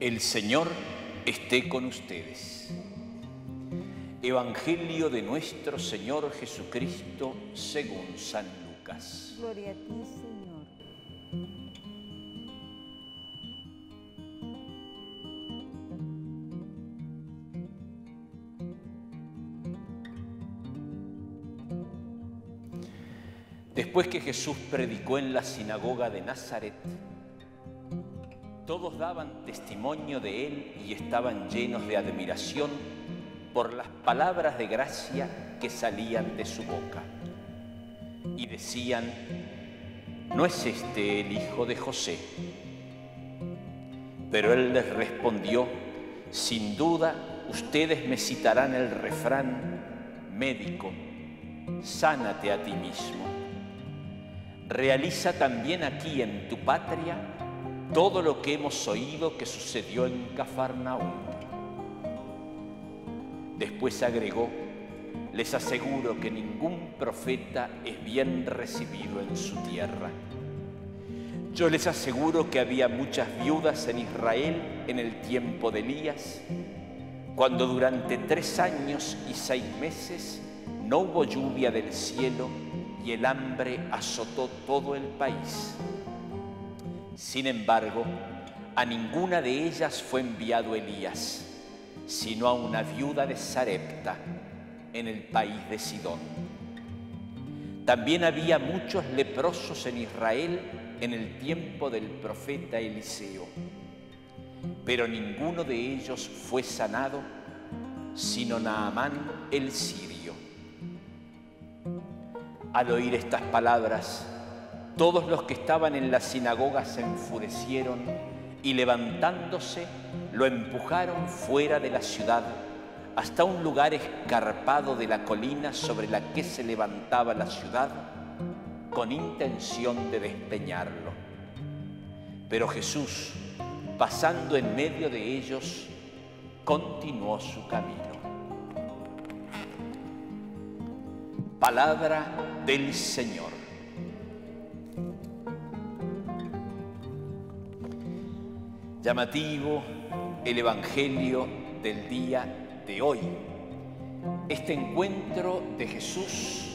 El Señor esté con ustedes. Evangelio de nuestro Señor Jesucristo según San Lucas. Gloria a ti, Señor. Después que Jesús predicó en la sinagoga de Nazaret, todos daban testimonio de él y estaban llenos de admiración por las palabras de gracia que salían de su boca. Y decían, ¿no es este el hijo de José? Pero él les respondió, sin duda ustedes me citarán el refrán, médico, sánate a ti mismo. Realiza también aquí en tu patria todo lo que hemos oído que sucedió en Cafarnaúm. Después agregó, les aseguro que ningún profeta es bien recibido en su tierra. Yo les aseguro que había muchas viudas en Israel en el tiempo de Elías, cuando durante tres años y seis meses no hubo lluvia del cielo y el hambre azotó todo el país. Sin embargo, a ninguna de ellas fue enviado Elías, sino a una viuda de Sarepta, en el país de Sidón. También había muchos leprosos en Israel en el tiempo del profeta Eliseo, pero ninguno de ellos fue sanado, sino Naamán el sirio. Al oír estas palabras, todos los que estaban en la sinagoga se enfurecieron y levantándose lo empujaron fuera de la ciudad hasta un lugar escarpado de la colina sobre la que se levantaba la ciudad con intención de despeñarlo. Pero Jesús, pasando en medio de ellos, continuó su camino. Palabra del Señor. Llamativo el Evangelio del día de hoy. Este encuentro de Jesús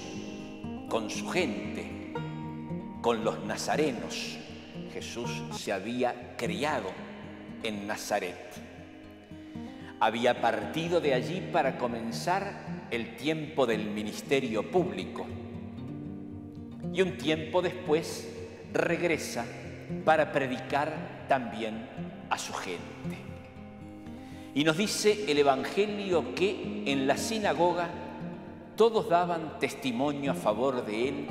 con su gente, con los nazarenos. Jesús se había criado en Nazaret. Había partido de allí para comenzar el tiempo del ministerio público. Y un tiempo después regresa para predicar también a su gente. Y nos dice el Evangelio que en la sinagoga todos daban testimonio a favor de él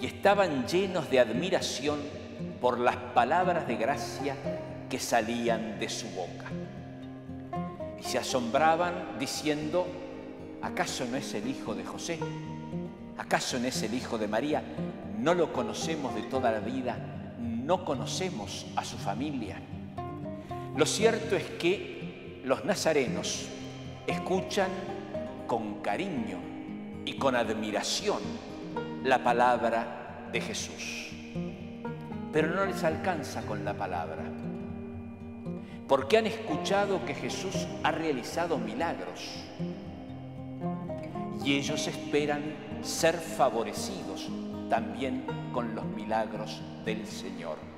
y estaban llenos de admiración por las palabras de gracia que salían de su boca. Y se asombraban diciendo, ¿acaso no es el hijo de José? ¿Acaso no es el hijo de María? No lo conocemos de toda la vida, no conocemos a su familia. Lo cierto es que los nazarenos escuchan con cariño y con admiración la palabra de Jesús. Pero no les alcanza con la palabra, porque han escuchado que Jesús ha realizado milagros y ellos esperan ser favorecidos también con los milagros del Señor.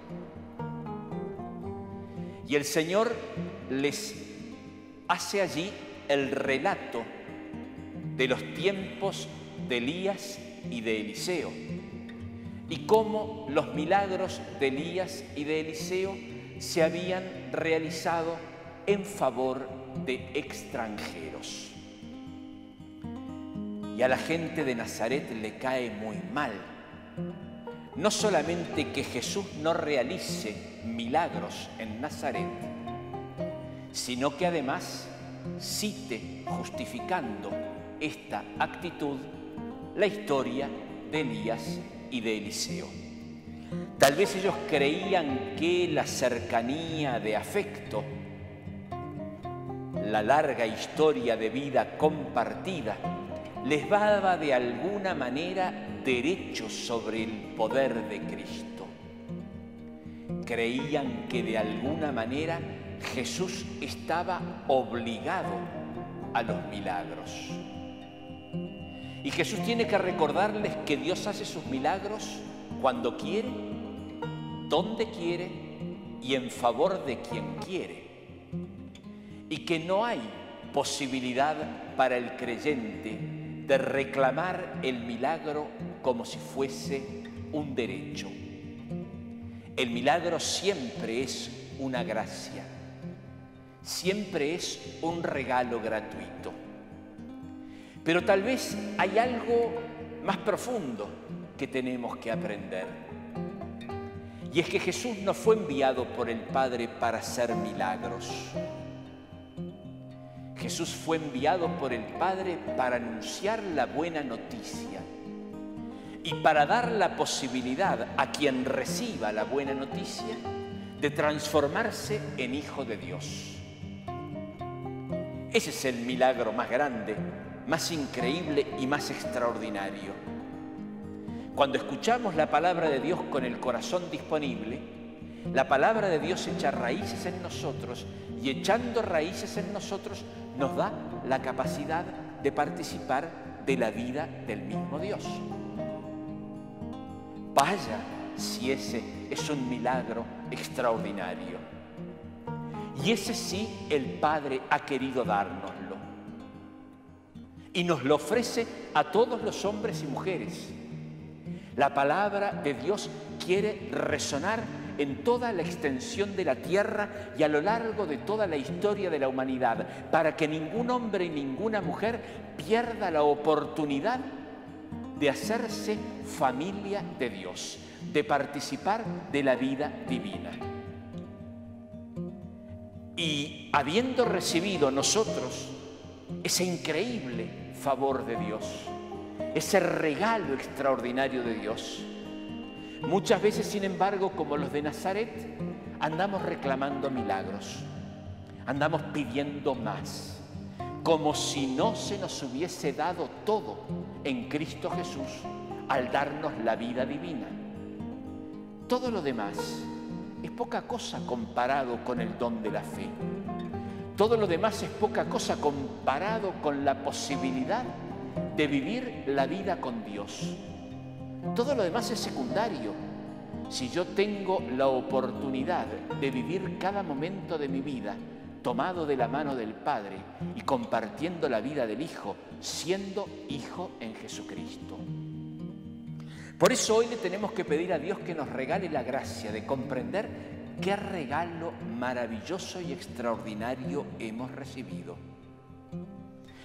Y el Señor les hace allí el relato de los tiempos de Elías y de Eliseo y cómo los milagros de Elías y de Eliseo se habían realizado en favor de extranjeros. Y a la gente de Nazaret le cae muy mal. No solamente que Jesús no realice milagros en Nazaret, sino que además cite, justificando esta actitud, la historia de Elías y de Eliseo. Tal vez ellos creían que la cercanía de afecto, la larga historia de vida compartida, les daba de alguna manera derechos sobre el poder de Cristo. Creían que de alguna manera Jesús estaba obligado a los milagros. Y Jesús tiene que recordarles que Dios hace sus milagros cuando quiere, donde quiere y en favor de quien quiere. Y que no hay posibilidad para el creyente de reclamar el milagro como si fuese un derecho. El milagro siempre es una gracia, siempre es un regalo gratuito. Pero tal vez hay algo más profundo que tenemos que aprender. Y es que Jesús no fue enviado por el Padre para hacer milagros. Jesús fue enviado por el Padre para anunciar la buena noticia y para dar la posibilidad a quien reciba la buena noticia de transformarse en hijo de Dios. Ese es el milagro más grande, más increíble y más extraordinario. Cuando escuchamos la palabra de Dios con el corazón disponible, la palabra de Dios echa raíces en nosotros y echando raíces en nosotros nos da la capacidad de participar de la vida del mismo Dios. Vaya si ese es un milagro extraordinario. Y ese sí el Padre ha querido dárnoslo. Y nos lo ofrece a todos los hombres y mujeres. La palabra de Dios quiere resonar en toda la extensión de la tierra y a lo largo de toda la historia de la humanidad, para que ningún hombre y ninguna mujer pierda la oportunidad de hacerse familia de Dios, de participar de la vida divina. Y habiendo recibido nosotros ese increíble favor de Dios, ese regalo extraordinario de Dios, muchas veces, sin embargo, como los de Nazaret, andamos reclamando milagros, andamos pidiendo más como si no se nos hubiese dado todo en Cristo Jesús al darnos la vida divina. Todo lo demás es poca cosa comparado con el don de la fe. Todo lo demás es poca cosa comparado con la posibilidad de vivir la vida con Dios. Todo lo demás es secundario. Si yo tengo la oportunidad de vivir cada momento de mi vida tomado de la mano del Padre y compartiendo la vida del Hijo, siendo Hijo en Jesucristo. Por eso hoy le tenemos que pedir a Dios que nos regale la gracia de comprender qué regalo maravilloso y extraordinario hemos recibido.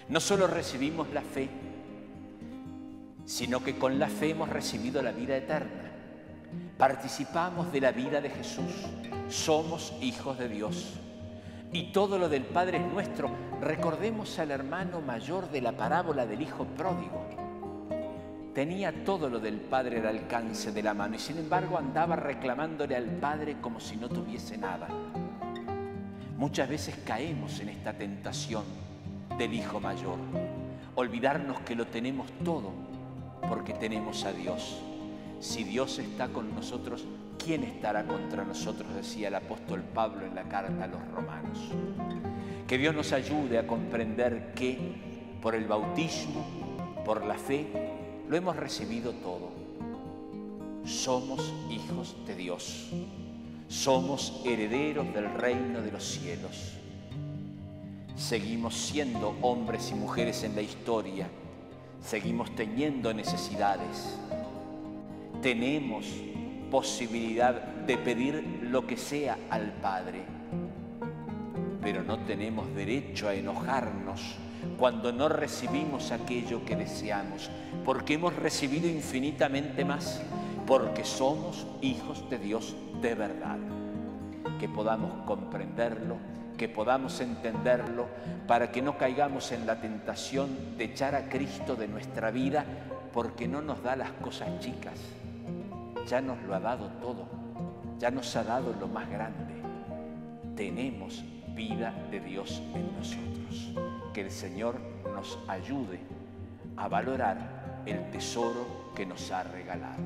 No solo recibimos la fe, sino que con la fe hemos recibido la vida eterna. Participamos de la vida de Jesús, somos hijos de Dios y todo lo del Padre es nuestro. Recordemos al hermano mayor de la parábola del Hijo pródigo. Tenía todo lo del Padre al alcance de la mano y sin embargo andaba reclamándole al Padre como si no tuviese nada. Muchas veces caemos en esta tentación del Hijo mayor, olvidarnos que lo tenemos todo porque tenemos a Dios. Si Dios está con nosotros, ¿quién estará contra nosotros? decía el apóstol Pablo en la carta a los romanos. Que Dios nos ayude a comprender que por el bautismo, por la fe, lo hemos recibido todo. Somos hijos de Dios. Somos herederos del reino de los cielos. Seguimos siendo hombres y mujeres en la historia. Seguimos teniendo necesidades. Tenemos posibilidad de pedir lo que sea al Padre. Pero no tenemos derecho a enojarnos cuando no recibimos aquello que deseamos, porque hemos recibido infinitamente más, porque somos hijos de Dios de verdad. Que podamos comprenderlo, que podamos entenderlo, para que no caigamos en la tentación de echar a Cristo de nuestra vida, porque no nos da las cosas chicas ya nos lo ha dado todo, ya nos ha dado lo más grande. Tenemos vida de Dios en nosotros. Que el Señor nos ayude a valorar el tesoro que nos ha regalado.